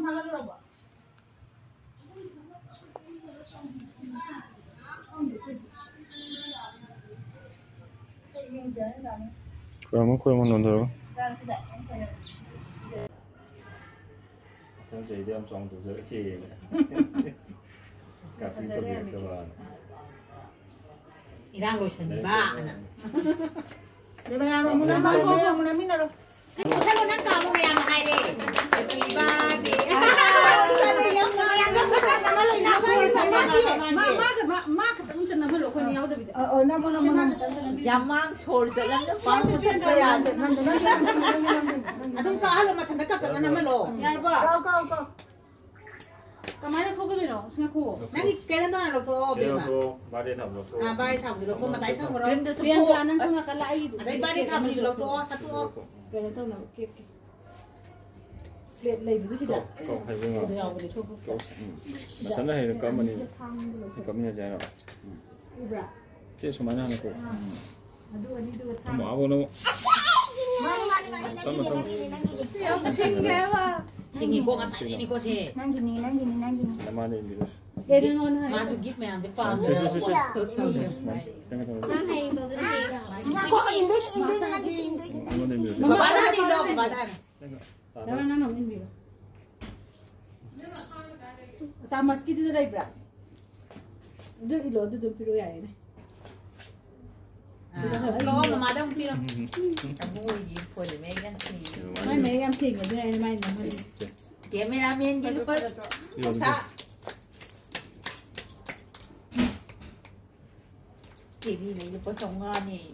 사가려고. 그러면 그러면 논대로 Xong chị đem xong tủ rưỡi thì Cả phim tập việc cơ bản Irang lotion ba ana. Di ba nga mo na ba mo mo na minaro. Kalau nak kamu yang hai ꯌꯥꯝꯃꯥꯡ ꯁꯣꯔ ꯆꯠꯂꯝꯗ ꯑꯗꯨꯝ ꯀꯥꯍꯜꯂꯣ ꯃꯊꯟꯇ ꯀꯛꯆꯠꯂ ꯀꯃꯥꯏꯅ ꯊꯣꯛꯀꯗꯣꯏꯅꯣ ꯁꯤꯅꯈꯣ ꯅꯪꯒꯤ ꯀꯩꯅꯣ ꯂꯧꯊꯣꯛꯑꯣ ꯕꯦꯝꯃ ꯕꯥꯔꯗꯦ ꯊꯥꯕ ꯂꯧꯊꯣꯛꯑꯣ ꯑꯥ ꯕꯥꯔꯗꯦ ꯂꯧꯊꯣꯛꯑꯣ ꯀꯩꯅꯣ ꯇꯧꯅꯕ ko. Nani kailan daw na lo to be ma. Kêu ba đi. Thầm Sama sikit itu dah ibra. Itu ilo itu tu piru ya ini. Kalau nama ada piru. Kamu ini poli megan sih. Mai megan sih, jadi ini main nama. Kameramen gitu pas. Kiri ini lepas songan ni.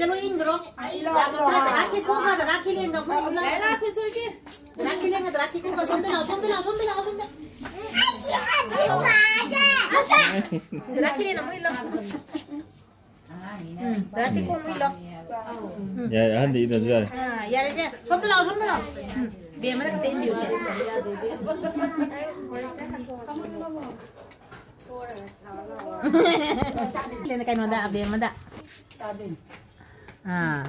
Si Bidalo Indro. Ilo Ya ilo. mata daraki ko ka daraki len ka ko ilo. Era tu tu ki. Daraki len ka daraki ko ka sonde na sonde na sonde na sonde. Daraki len mo ilo. Daraki ko mo ilo. Dạ, dạ, anh đi được rồi Ah, ya aja. Sonde na sonde na. Biar mana kita 嗯。